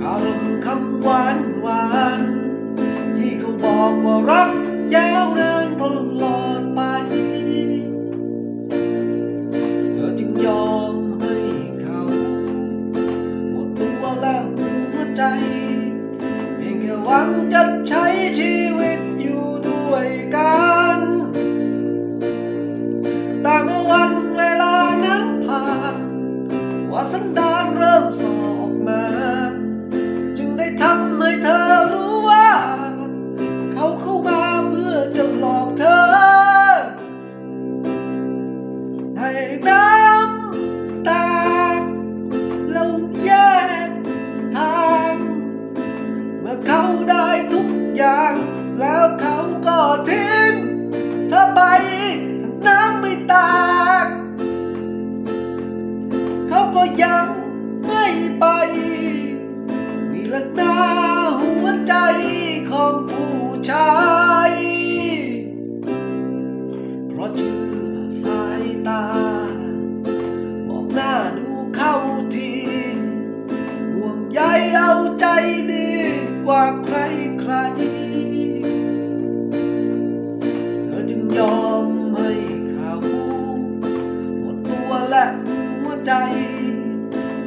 คำคำหวานหวานที่เขาบอกว่ารักยาวนานตลอดไป เธอจึงยอมให้เขาหมดตัวและหัวใจ เพียงแค่หวังจะใช้ ให้น้ำตาเราแยกทางเมื่อเขาได้ทุกอย่าง แล้วเขาก็ทิ้งเธอไปน้ำไม่ตากเขาก็ยังไม่ไปนี่ละหน้าหัวใจของผู้ชายาทีห่วงใยเอาใจดีกว่าใครใครเธอจึงยอมให้เขาหมดตัวและหัวใจ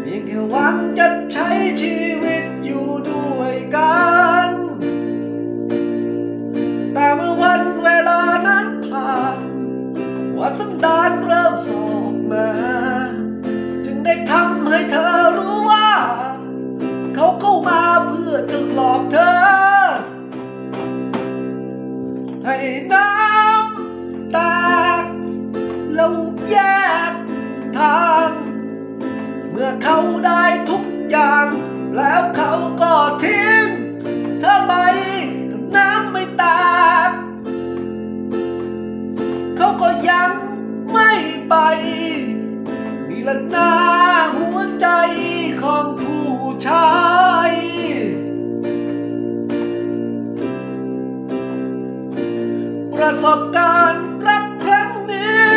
เพียงแค่หวังจะใช้ชีวิตอยู่ด้วยกัน แต่เมื่อวันเวลานั้นผ่านว่าสันดานเริ่มสอกมา ให้เธอรู้ว่า เขาเข้ามาเพื่อจะหลอกเธอ ให้น้ำตาเราแยกทาง เมื่อเขาได้ทุกอย่าง แล้วเขาก็ทิ้งเธอไปน้ำไม่ตากเขาก็ยังไม่ไป ละนาหัวใจของผู้ชายประสบการณ์รักครั้งนี้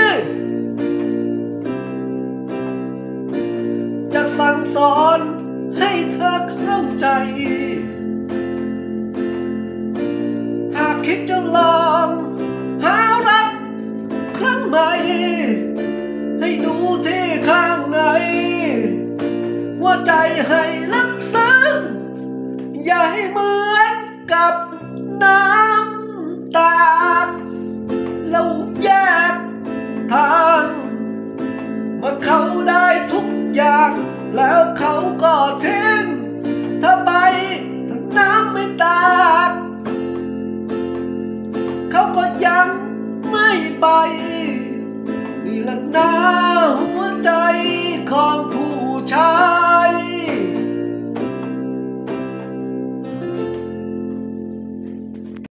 จะสั่งสอนให้เธอเข้าใจ หากคิดจะ ใจให้ลึกซึ้งอย่าให้เหมือนกับน้ำตาเราแยกทางเมื่อเขาได้ทุกอย่าง แล้วเขาก็ทิ้งเธอไปทั้งน้ำไม่ตากเขาก็ยังไม่ไปนี่ละหน้าหัวใจของผู้ชาย